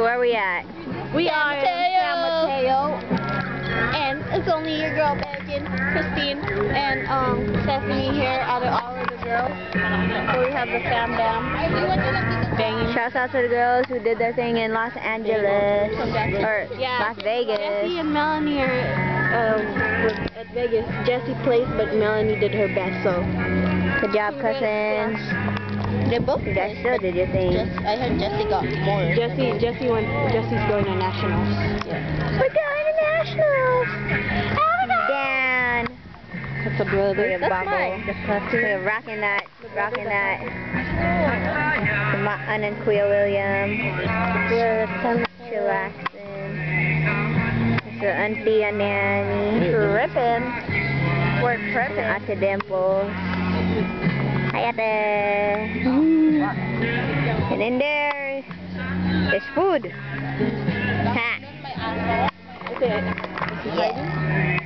So where we at? We San are in Mateo. San Mateo. And it's only your girl Megan, Christine, and um Stephanie here out of all of the girls. So we have the fam bam. Banging. Shouts out to the girls who did their thing in Los Angeles or Yeah. Las Vegas. Jessie and Melanie are um, at Vegas. Jesse placed, but Melanie did her best. So Good job, cousins. They both You guys placed, still did your thing. Jess, I heard Jessie got more. Jessie, Jessie went. Jessie's going to nationals. We're going to nationals. Dan. That's a brother. Look at That's Bobble. mine. Look at rocking that, rocking that. My Aunt and Quia William. Chillaxing. So Auntie and Nanny. Tripping. We're tripping. Ate Dimples. Hi, Ate. And in there is food. Ha. Yeah.